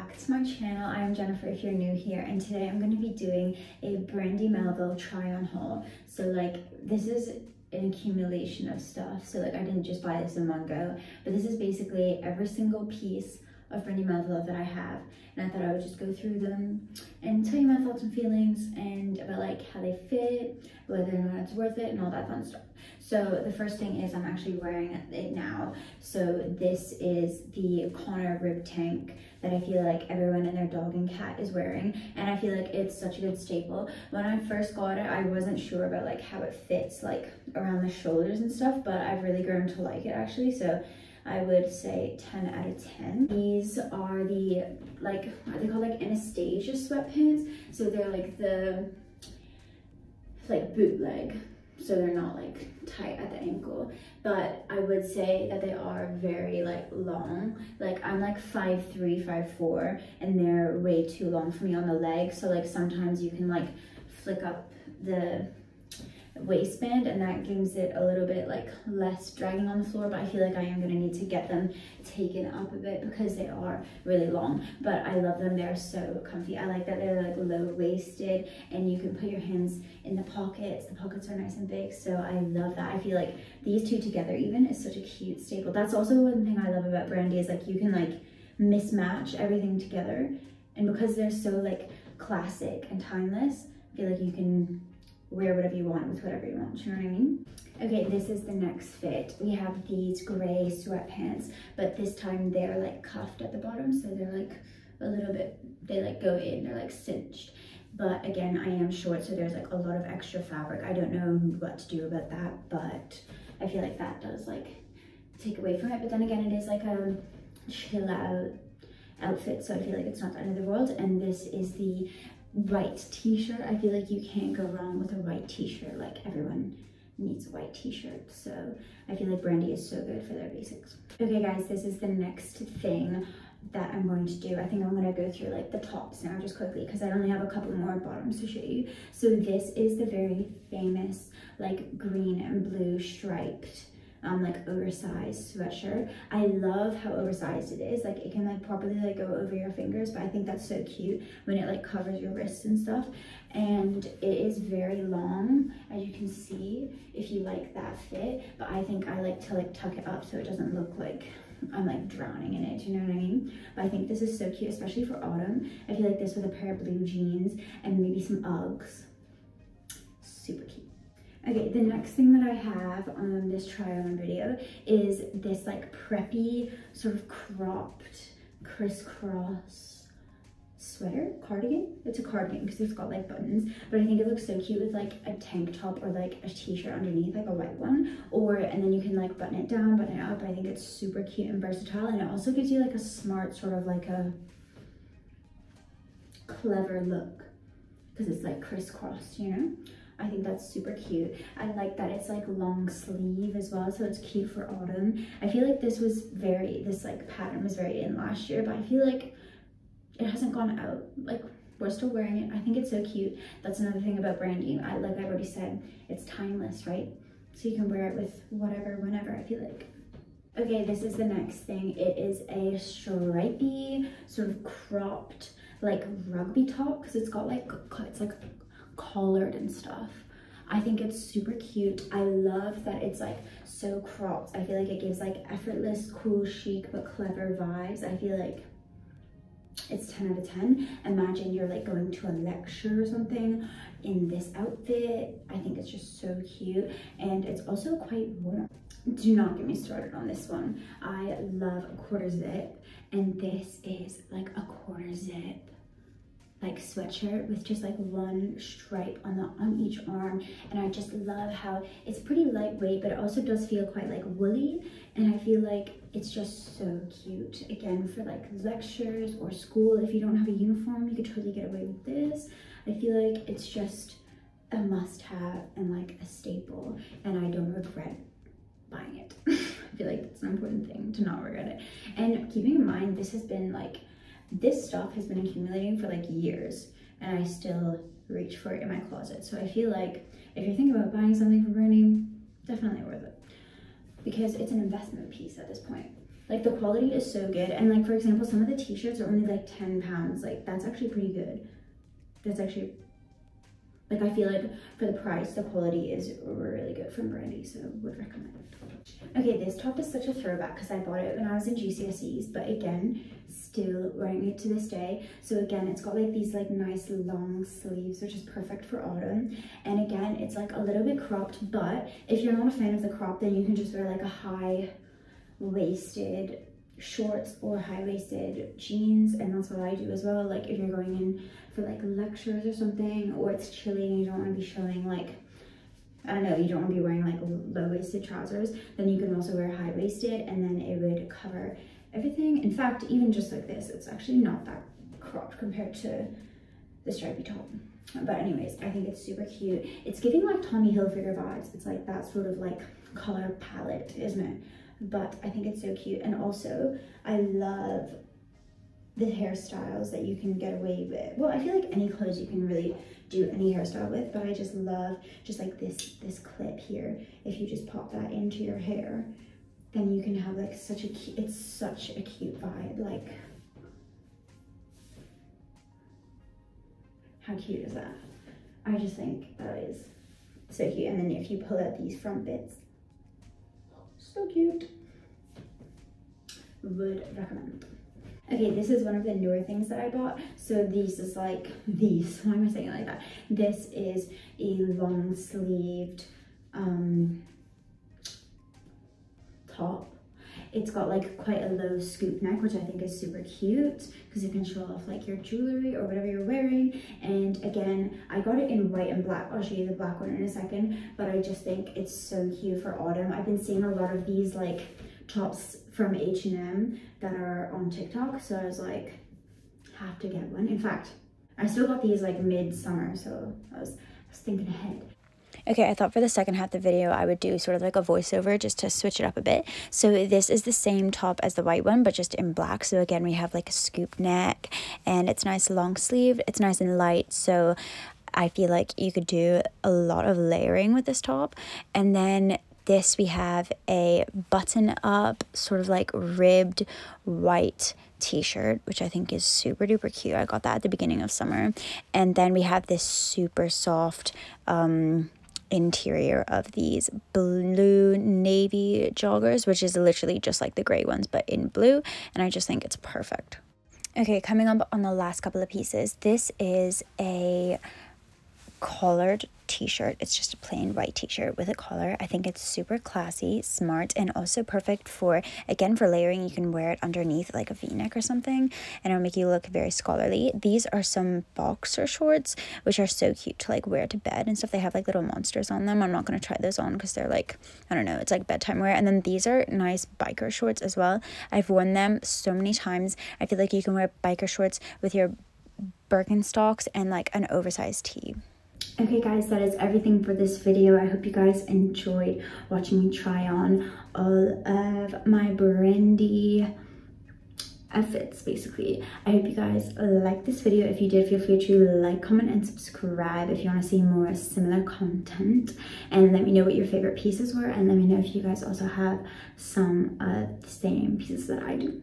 back to my channel. I am Jennifer if you're new here and today I'm going to be doing a Brandy Melville try on haul. So like this is an accumulation of stuff. So like I didn't just buy this in one go, but this is basically every single piece of Melville that I have. And I thought I would just go through them and tell you my thoughts and feelings and about like how they fit, whether or not it's worth it and all that fun stuff. So the first thing is I'm actually wearing it now. So this is the Connor rib tank that I feel like everyone and their dog and cat is wearing. And I feel like it's such a good staple. When I first got it, I wasn't sure about like how it fits like around the shoulders and stuff, but I've really grown to like it actually. So I would say 10 out of 10. These are the, like, are they called like Anastasia sweatpants? So they're like the, like bootleg. So they're not like tight at the ankle. But I would say that they are very like long. Like I'm like 5'3", 5'4", and they're way too long for me on the leg. So like sometimes you can like flick up the waistband and that gives it a little bit like less dragging on the floor but I feel like I am going to need to get them taken up a bit because they are really long but I love them. They're so comfy. I like that they're like low waisted and you can put your hands in the pockets. The pockets are nice and big so I love that. I feel like these two together even is such a cute staple. That's also one thing I love about Brandy is like you can like mismatch everything together and because they're so like classic and timeless I feel like you can wear whatever you want with whatever you want, you know what I mean? Okay, this is the next fit. We have these gray sweatpants, but this time they're like cuffed at the bottom, so they're like a little bit, they like go in, they're like cinched. But again, I am short, so there's like a lot of extra fabric. I don't know what to do about that, but I feel like that does like take away from it. But then again, it is like a chill out outfit, so I feel like it's not the end of the world. And this is the white t-shirt. I feel like you can't go wrong with a white t-shirt. Like everyone needs a white t-shirt. So I feel like Brandy is so good for their basics. Okay guys, this is the next thing that I'm going to do. I think I'm going to go through like the tops now just quickly because I only have a couple more bottoms to show you. So this is the very famous like green and blue striped um, like oversized sweatshirt. I love how oversized it is. Like it can like properly like go over your fingers, but I think that's so cute when it like covers your wrists and stuff. And it is very long, as you can see, if you like that fit. But I think I like to like tuck it up so it doesn't look like I'm like drowning in it, you know what I mean? But I think this is so cute, especially for autumn. I feel like this with a pair of blue jeans and maybe some Uggs. Super cute. Okay, the next thing that I have on this try on video is this like preppy sort of cropped crisscross sweater cardigan. It's a cardigan because it's got like buttons but i think it looks so cute with like a tank top or like a t-shirt underneath like a white one or and then you can like button it down button it up. I think it's super cute and versatile and it also gives you like a smart sort of like a clever look because it's like crisscrossed you know I think that's super cute. I like that it's like long sleeve as well, so it's cute for autumn. I feel like this was very, this like pattern was very in last year, but I feel like it hasn't gone out. Like we're still wearing it. I think it's so cute. That's another thing about branding. I Like I already said, it's timeless, right? So you can wear it with whatever, whenever I feel like. Okay, this is the next thing. It is a stripy, sort of cropped, like rugby top, because it's got like, it's like collared and stuff. I think it's super cute. I love that it's like so cropped. I feel like it gives like effortless, cool, chic, but clever vibes. I feel like it's 10 out of 10. Imagine you're like going to a lecture or something in this outfit. I think it's just so cute and it's also quite warm. Do not get me started on this one. I love a quarter zip and this is like a quarter zip like sweatshirt with just like one stripe on the on each arm. And I just love how it's pretty lightweight but it also does feel quite like woolly. And I feel like it's just so cute. Again for like lectures or school if you don't have a uniform you could totally get away with this. I feel like it's just a must-have and like a staple and I don't regret buying it. I feel like it's an important thing to not regret it. And keeping in mind this has been like this stuff has been accumulating for like years and I still reach for it in my closet. So I feel like if you're thinking about buying something from Brandy, definitely worth it because it's an investment piece at this point. Like the quality is so good. And like, for example, some of the t-shirts are only like 10 pounds. Like that's actually pretty good. That's actually, like I feel like for the price, the quality is really good from Brandy. So would recommend. Okay, this top is such a throwback because I bought it when I was in GCSEs, but again, still wearing it to this day. So again, it's got like these like nice long sleeves, which is perfect for autumn. And again, it's like a little bit cropped, but if you're not a fan of the crop, then you can just wear like a high waisted shorts or high-waisted jeans and that's what I do as well like if you're going in for like lectures or something or it's chilly and you don't want to be showing like I don't know, you don't want to be wearing like low-waisted trousers, then you can also wear high-waisted and then it would cover everything. In fact, even just like this, it's actually not that cropped compared to the stripy top. But anyways, I think it's super cute. It's giving like Tommy Hilfiger vibes. It's like that sort of like color palette, isn't it? But I think it's so cute. And also, I love the hairstyles that you can get away with. Well, I feel like any clothes you can really do any hairstyle with, but I just love just like this, this clip here. If you just pop that into your hair, then you can have like such a cute, it's such a cute vibe. Like, how cute is that? I just think that is so cute. And then if you pull out these front bits, so cute. Would recommend. Okay, this is one of the newer things that I bought. So these is like, these, why am I saying it like that? This is a long sleeved um, top. It's got like quite a low scoop neck, which I think is super cute because it can show off like your jewelry or whatever you're wearing. And again, I got it in white and black. I'll show you the black one in a second, but I just think it's so cute for autumn. I've been seeing a lot of these like tops from H&M that are on TikTok. So I was like, have to get one. In fact, I still got these like mid-summer. So I was, I was thinking ahead. Okay, I thought for the second half of the video I would do sort of like a voiceover just to switch it up a bit. So this is the same top as the white one, but just in black. So again, we have like a scoop neck and it's nice long sleeve. It's nice and light. So I feel like you could do a lot of layering with this top. And then this we have a button up sort of like ribbed white t-shirt which i think is super duper cute i got that at the beginning of summer and then we have this super soft um interior of these blue navy joggers which is literally just like the gray ones but in blue and i just think it's perfect. Okay coming up on the last couple of pieces this is a collared t-shirt. It's just a plain white t-shirt with a collar. I think it's super classy, smart, and also perfect for, again, for layering. You can wear it underneath like a v-neck or something, and it'll make you look very scholarly. These are some boxer shorts, which are so cute to like wear to bed and stuff. They have like little monsters on them. I'm not going to try those on because they're like, I don't know, it's like bedtime wear. And then these are nice biker shorts as well. I've worn them so many times. I feel like you can wear biker shorts with your Birkenstocks and like an oversized tee. Okay guys, that is everything for this video. I hope you guys enjoyed watching me try on all of my Brandy outfits basically. I hope you guys liked this video. If you did, feel free to like, comment, and subscribe if you want to see more similar content. And let me know what your favorite pieces were and let me know if you guys also have some of the same pieces that I do.